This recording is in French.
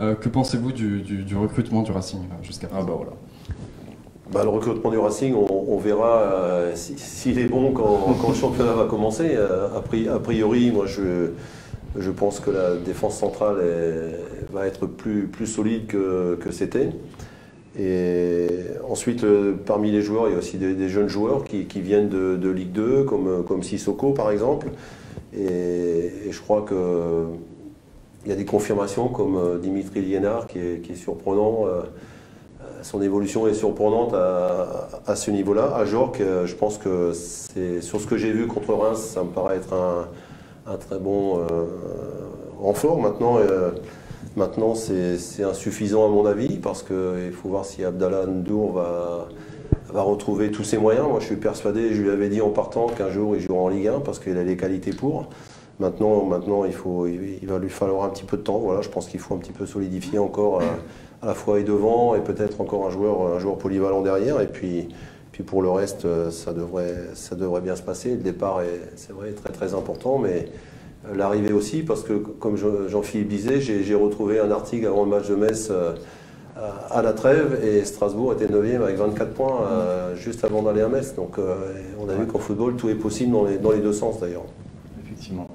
Euh, que pensez-vous du, recrutement du Racing euh, jusqu'à présent ah bah. Bah, le recrutement du Racing, on, verra euh, s'il est bon quand, le championnat va commencer. a, priori, moi je, je pense que la défense centrale va être plus, plus solide que, que c'était. Et ensuite, parmi les joueurs, il y a aussi des, jeunes joueurs qui, viennent de, Ligue 2, comme, comme Sissoko par exemple. Et, je crois qu'il y a des confirmations comme euh, Dimitri Liénard qui est, surprenant. Euh, son évolution est surprenante à, ce niveau-là. À Jorque, euh, je pense que sur ce que j'ai vu contre Reims, ça me paraît être un, très bon renfort. Maintenant, maintenant c'est insuffisant à mon avis parce qu'il faut voir si Abdallah Ndour va retrouver tous ses moyens. Moi, je suis persuadé, je lui avais dit en partant qu'un jour, il jouera en Ligue 1 parce qu'il a les qualités pour. Maintenant, maintenant il, faut, il, va lui falloir un petit peu de temps. Voilà, je pense qu'il faut un petit peu solidifier encore euh, à, la fois et devant et peut-être encore un joueur, un joueur polyvalent derrière. Et puis, puis pour le reste, euh, ça devrait, ça devrait bien se passer. Le départ est, c'est vrai, très très important, mais euh, l'arrivée aussi, parce que comme Jean-Philippe disait, j'ai retrouvé un article avant le match de Metz à la trêve et Strasbourg était 9e avec 24 points euh, juste avant d'aller à Metz. Donc euh, on a vu qu'en football tout est possible dans les, dans les deux sens d'ailleurs. Effectivement.